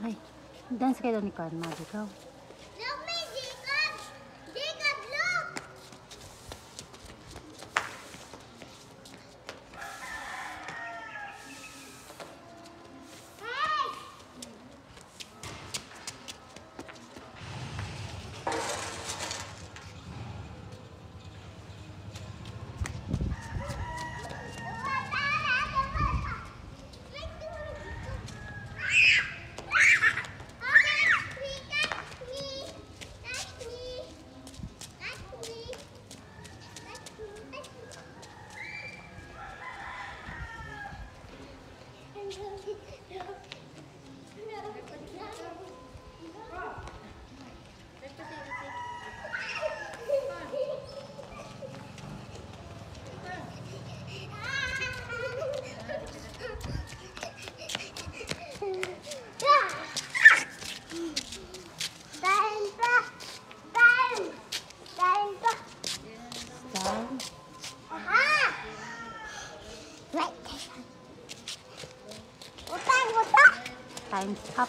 Aray, dance kayo doon ni Karma, di ka? No. Time's up.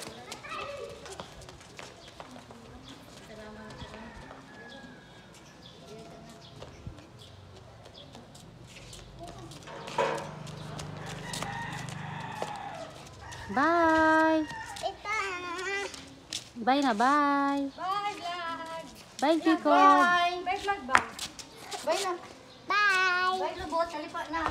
Bye! Bye na, bye! Bye, vlog! Bye, Kiko! Bye! Bye, vlog ba? Bye na. Bye! Bye, lubot. Mo na.